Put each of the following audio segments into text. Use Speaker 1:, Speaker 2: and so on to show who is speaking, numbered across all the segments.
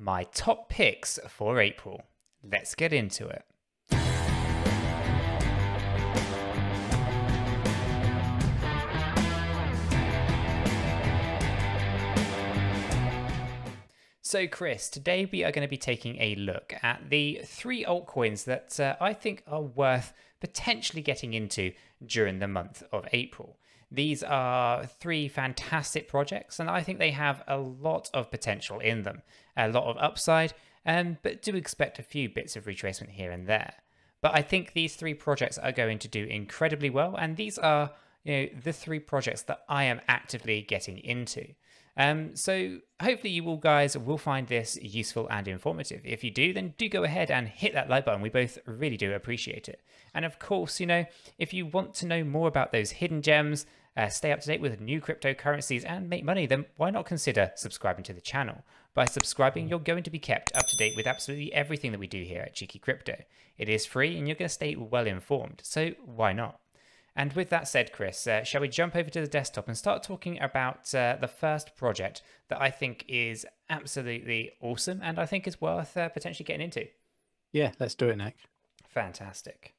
Speaker 1: my top picks for April. Let's get into it. So, Chris, today we are going to be taking a look at the three altcoins that uh, I think are worth potentially getting into during the month of April. These are three fantastic projects, and I think they have a lot of potential in them, a lot of upside, um, but do expect a few bits of retracement here and there. But I think these three projects are going to do incredibly well, and these are you know the three projects that I am actively getting into. Um, so hopefully you all guys will find this useful and informative. If you do, then do go ahead and hit that like button. We both really do appreciate it. And of course, you know, if you want to know more about those hidden gems, uh, stay up to date with new cryptocurrencies and make money, then why not consider subscribing to the channel? By subscribing, you're going to be kept up to date with absolutely everything that we do here at Cheeky Crypto. It is free and you're going to stay well informed, so why not? And with that said, Chris, uh, shall we jump over to the desktop and start talking about uh, the first project that I think is absolutely awesome and I think is worth uh, potentially getting into?
Speaker 2: Yeah, let's do it, Nick.
Speaker 1: Fantastic.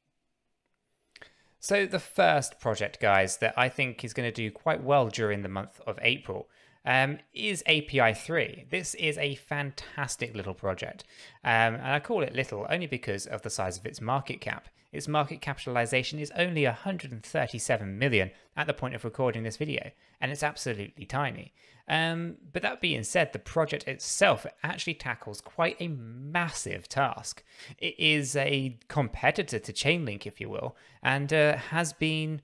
Speaker 1: So, the first project, guys, that I think is going to do quite well during the month of April um, is API 3. This is a fantastic little project. Um, and I call it little only because of the size of its market cap. Its market capitalization is only 137 million at the point of recording this video, and it's absolutely tiny. Um, but that being said, the project itself actually tackles quite a massive task. It is a competitor to Chainlink, if you will, and uh, has been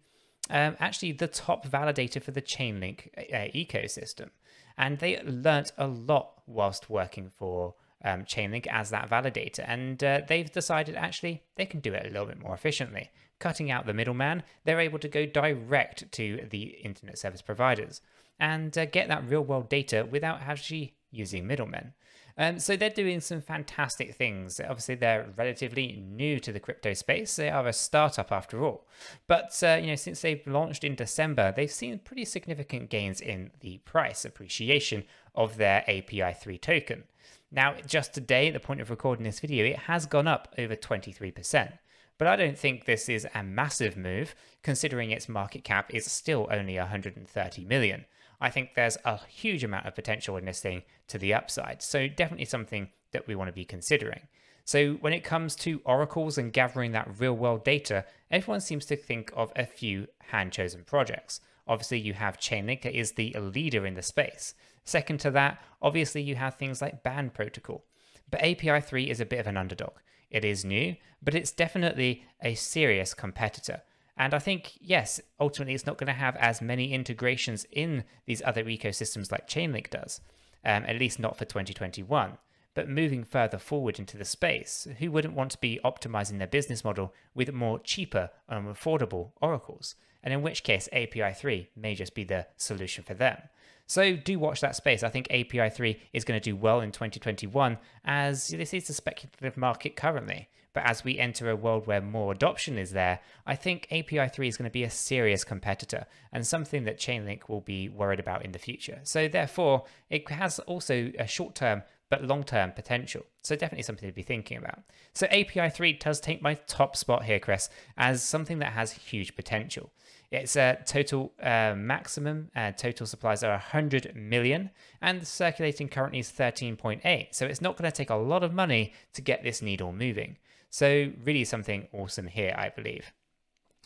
Speaker 1: um, actually the top validator for the Chainlink uh, ecosystem. And they learnt a lot whilst working for um, Chainlink as that validator. And uh, they've decided actually they can do it a little bit more efficiently. Cutting out the middleman, they're able to go direct to the internet service providers and uh, get that real world data without actually using middlemen. Um, so they're doing some fantastic things. Obviously, they're relatively new to the crypto space. They are a startup after all. But uh, you know, since they've launched in December, they've seen pretty significant gains in the price appreciation of their API 3 token. Now, just today, at the point of recording this video, it has gone up over 23%. But I don't think this is a massive move, considering its market cap is still only 130 million. I think there's a huge amount of potential in this thing to the upside. So definitely something that we want to be considering. So when it comes to oracles and gathering that real world data, everyone seems to think of a few hand chosen projects. Obviously, you have Chainlink that is the leader in the space. Second to that, obviously, you have things like Band Protocol. But API 3 is a bit of an underdog. It is new, but it's definitely a serious competitor. And I think, yes, ultimately it's not going to have as many integrations in these other ecosystems like Chainlink does, um, at least not for 2021. But moving further forward into the space, who wouldn't want to be optimizing their business model with more cheaper and affordable oracles? And in which case, API 3 may just be the solution for them. So do watch that space. I think API 3 is going to do well in 2021 as this is a speculative market currently. But as we enter a world where more adoption is there, I think API 3 is going to be a serious competitor and something that Chainlink will be worried about in the future. So therefore, it has also a short-term but long-term potential. So definitely something to be thinking about. So API 3 does take my top spot here, Chris, as something that has huge potential. It's a total uh, maximum, uh, total supplies are 100 million, and the circulating currently is 13.8. So it's not going to take a lot of money to get this needle moving. So really something awesome here, I believe.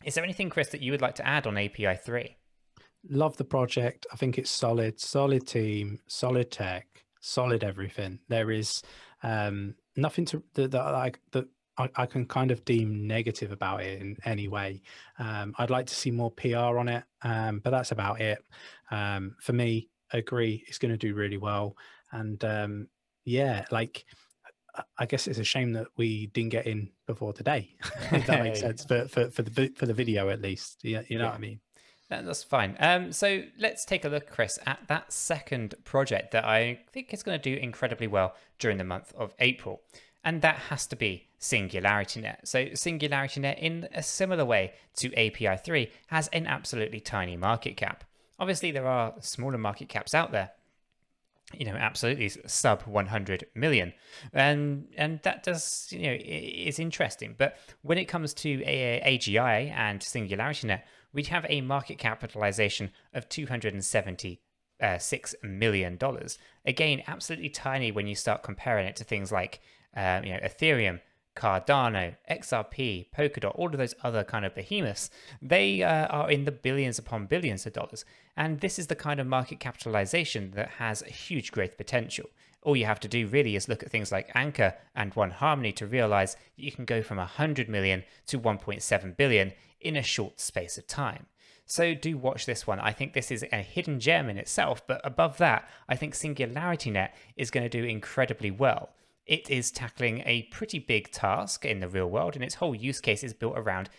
Speaker 1: Is there anything, Chris, that you would like to add on API 3?
Speaker 2: Love the project. I think it's solid, solid team, solid tech, solid everything. There is um, nothing to that, that that I, I, can kind of deem negative about it in any way. Um, I'd like to see more PR on it, um, but that's about it. Um, for me, agree, it's going to do really well. And um, yeah, like I guess it's a shame that we didn't get in before today. if that makes sense for, for, for the for the video at least. Yeah, you know yeah. what I mean.
Speaker 1: That's fine. Um, so let's take a look, Chris, at that second project that I think is going to do incredibly well during the month of April and that has to be SingularityNet. So SingularityNet, in a similar way to API3, has an absolutely tiny market cap. Obviously, there are smaller market caps out there, you know, absolutely sub 100 million. And and that does, you know, is interesting. But when it comes to AGI and SingularityNet, we have a market capitalization of 276 uh, million dollars. Again, absolutely tiny when you start comparing it to things like, uh, you know, Ethereum, Cardano, XRP, Polkadot, all of those other kind of behemoths, they uh, are in the billions upon billions of dollars. And this is the kind of market capitalization that has a huge growth potential. All you have to do really is look at things like Anchor and One Harmony to realize that you can go from 100 million to 1.7 billion in a short space of time. So do watch this one. I think this is a hidden gem in itself, but above that, I think SingularityNet is going to do incredibly well. It is tackling a pretty big task in the real world, and its whole use case is built around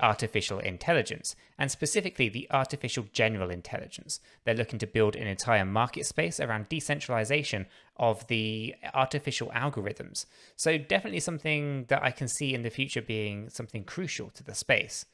Speaker 1: artificial intelligence, and specifically the artificial general intelligence. They're looking to build an entire market space around decentralization of the artificial algorithms. So, definitely something that I can see in the future being something crucial to the space.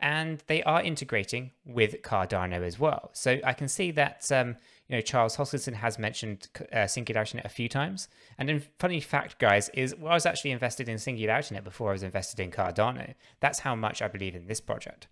Speaker 1: And they are integrating with Cardano as well. So I can see that um, you know, Charles Hoskinson has mentioned uh, SingularityNet a few times. And a funny fact, guys, is well, I was actually invested in SingularityNet before I was invested in Cardano. That's how much I believe in this project.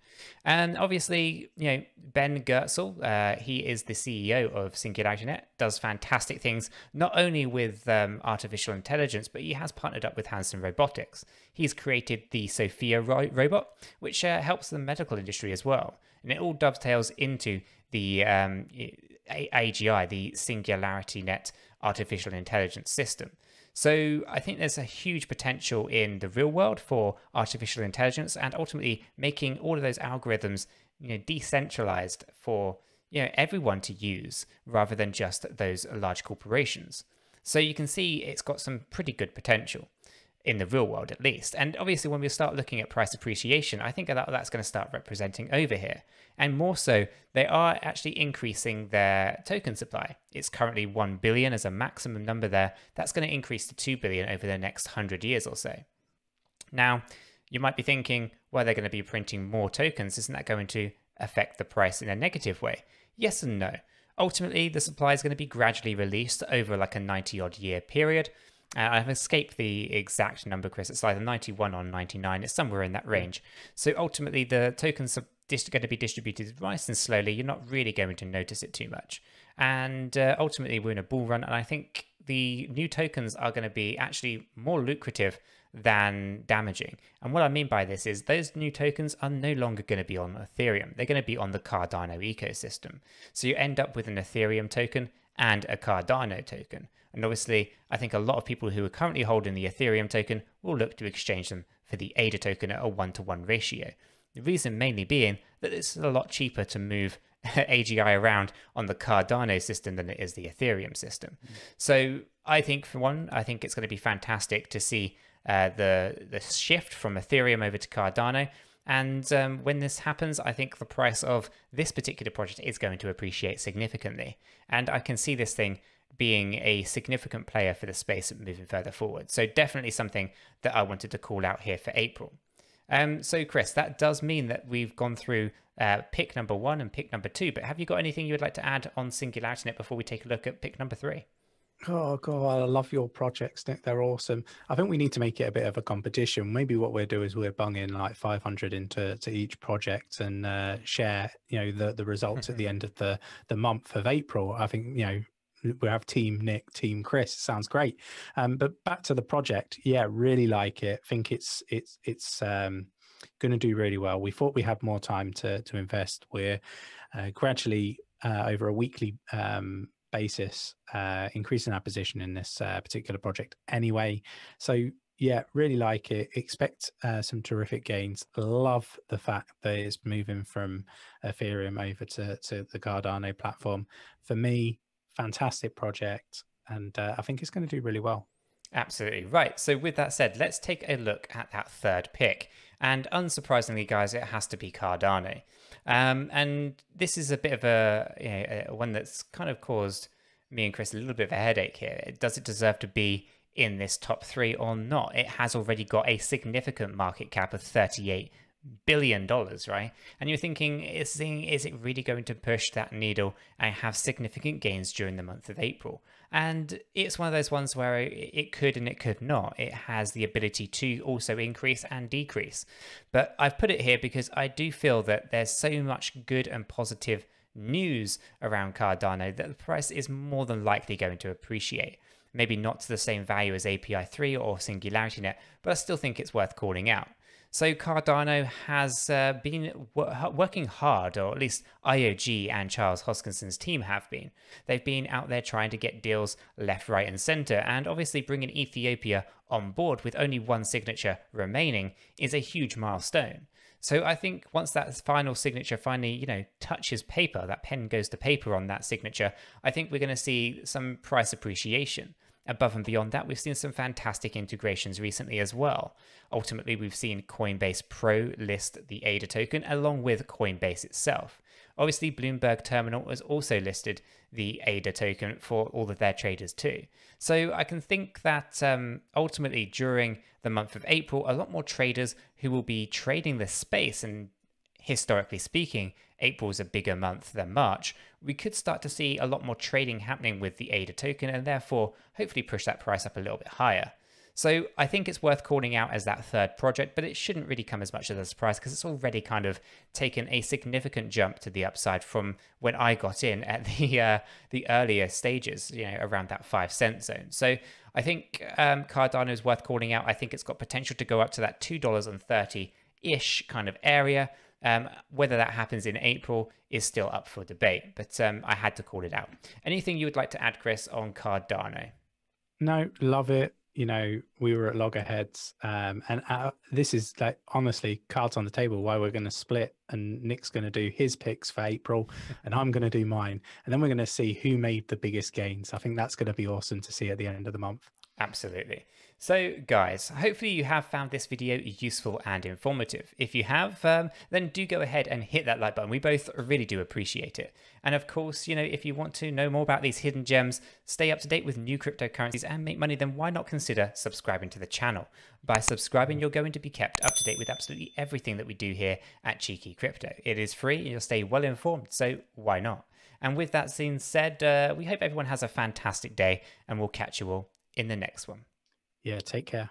Speaker 1: And obviously, you know, Ben Goertzel, uh, he is the CEO of SingularityNet, does fantastic things, not only with um, artificial intelligence, but he has partnered up with Hanson Robotics. He's created the Sophia ro- robot, which uh, helps the medical industry as well. And it all dovetails into the um, AGI, the Singularity Net artificial intelligence system. So I think there's a huge potential in the real world for artificial intelligence and ultimately making all of those algorithms you know, decentralized for you know, everyone to use rather than just those large corporations. So you can see it's got some pretty good potential in the real world at least. And obviously, when we start looking at price appreciation, I think that that's going to start representing over here. And more so, they are actually increasing their token supply. It's currently 1 billion as a maximum number there. That's going to increase to 2 billion over the next 100 years or so. Now, you might be thinking, well, they're going to be printing more tokens. Isn't that going to affect the price in a negative way? Yes and no. Ultimately, the supply is going to be gradually released over like a 90 odd year period. Uh, I've escaped the exact number, Chris. It's either 91 or 99. It's somewhere in that range. So ultimately, the tokens are going to be distributed nice and slowly. You're not really going to notice it too much. And uh, ultimately, we're in a bull run. And I think the new tokens are going to be actually more lucrative than damaging. And what I mean by this is those new tokens are no longer going to be on Ethereum. They're going to be on the Cardano ecosystem. So you end up with an Ethereum token and a Cardano token. And obviously, I think a lot of people who are currently holding the Ethereum token will look to exchange them for the ADA token at a one to one ratio. The reason mainly being that it's a lot cheaper to move AGI around on the Cardano system than it is the Ethereum system. Mm. So I think, for one, I think it's going to be fantastic to see uh, the the shift from Ethereum over to Cardano. And um, when this happens, I think the price of this particular project is going to appreciate significantly. And I can see this thing being a significant player for the space moving further forward. So definitely something that I wanted to call out here for April. Um, so Chris, that does mean that we've gone through uh, pick number one and pick number two. But have you got anything you would like to add on SingularityNet before we take a look at pick number three?
Speaker 2: Oh God, I love your projects, Nick. They're awesome. I think we need to make it a bit of a competition. Maybe what we'll do is we'll bung in like 500 into to each project and uh, share, you know, the the results at the end of the the month of April. I think you know we have team Nick, team Chris. Sounds great. Um, but back to the project, yeah, really like it. Think it's it's it's um, going to do really well. We thought we had more time to to invest. We're uh, gradually uh, over a weekly um, basis uh, increasing our position in this uh, particular project anyway. So yeah, really like it. Expect uh, some terrific gains. Love the fact that it's moving from Ethereum over to, to the Cardano platform. For me, fantastic project, and uh, I think it's going to do really well.
Speaker 1: Absolutely right. So, with that said, let's take a look at that third pick. And unsurprisingly, guys, it has to be Cardano. Um, and this is a bit of a, you know, a one that's kind of caused me and Chris a little bit of a headache here. Does it deserve to be in this top three or not? It has already got a significant market cap of 38 billion dollars, right? And you're thinking, is, is it really going to push that needle and have significant gains during the month of April? And it's one of those ones where it could and it could not. It has the ability to also increase and decrease. But I've put it here because I do feel that there's so much good and positive news around Cardano that the price is more than likely going to appreciate. Maybe not to the same value as API 3 or SingularityNet, but I still think it's worth calling out. So Cardano has uh, been working hard, or at least IOG and Charles Hoskinson's team have been. They've been out there trying to get deals left, right, and center, and obviously bringing Ethiopia on board with only one signature remaining is a huge milestone. So I think once that final signature finally, you know, touches paper, that pen goes to paper on that signature, I think we're going to see some price appreciation. Above and beyond that, we've seen some fantastic integrations recently as well. Ultimately, we've seen Coinbase Pro list the ADA token along with Coinbase itself. Obviously, Bloomberg Terminal has also listed the ADA token for all of their traders too. So I can think that um, ultimately during the month of April, a lot more traders who will be trading this space and historically speaking, April is a bigger month than March, we could start to see a lot more trading happening with the ADA token and therefore hopefully push that price up a little bit higher. So I think it's worth calling out as that third project, but it shouldn't really come as much as a surprise because it's already kind of taken a significant jump to the upside from when I got in at the uh, the earlier stages, you know, around that five cent zone. So I think um, Cardano is worth calling out. I think it's got potential to go up to that two dollars and thirty ish kind of area. Um, whether that happens in April is still up for debate, but um, I had to call it out. Anything you would like to add, Chris, on Cardano?
Speaker 2: No, love it. You know, we were at loggerheads, um, and uh, this is like honestly cards on the table. Why we're going to split, and Nick's going to do his picks for April, and I'm going to do mine, and then we're going to see who made the biggest gains. I think that's going to be awesome to see at the end of the month.
Speaker 1: Absolutely. So guys, hopefully you have found this video useful and informative. If you have, um, then do go ahead and hit that like button. We both really do appreciate it. And of course, you know, if you want to know more about these hidden gems, stay up to date with new cryptocurrencies and make money, then why not consider subscribing to the channel? By subscribing, you're going to be kept up to date with absolutely everything that we do here at Cheeky Crypto. It is free and you'll stay well informed, so why not? And with that being said, uh, we hope everyone has a fantastic day and we'll catch you all in the next one.
Speaker 2: Yeah, take care.